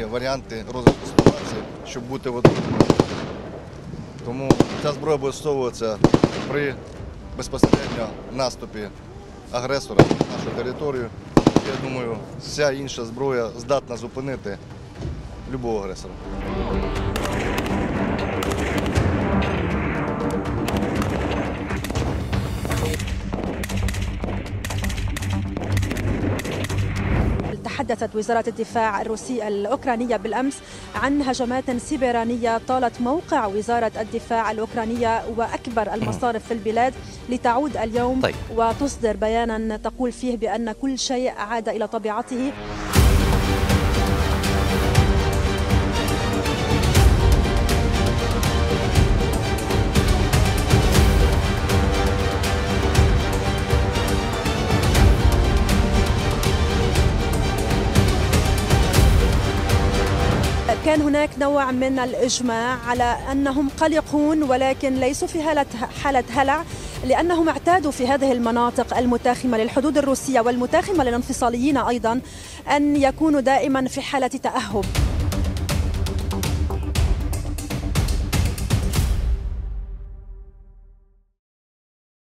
варіанти розвитку ситуації, щоб бути в одному. Тому ця зброя використовується при безпосередньо наступі агресора на нашу територію. Я думаю, вся інша зброя здатна зупинити любого агресора. تحدثت وزارة الدفاع الروسية الأوكرانية بالأمس عن هجمات سيبرانية طالت موقع وزارة الدفاع الأوكرانية وأكبر المصارف في البلاد لتعود اليوم طيب. وتصدر بيانا تقول فيه بأن كل شيء عاد إلى طبيعته كان هناك نوع من الإجماع على أنهم قلقون ولكن ليسوا في حالة حالة هلع لأنهم اعتادوا في هذه المناطق المتاخمة للحدود الروسية والمتاخمة للانفصاليين أيضا أن يكونوا دائما في حالة تأهب.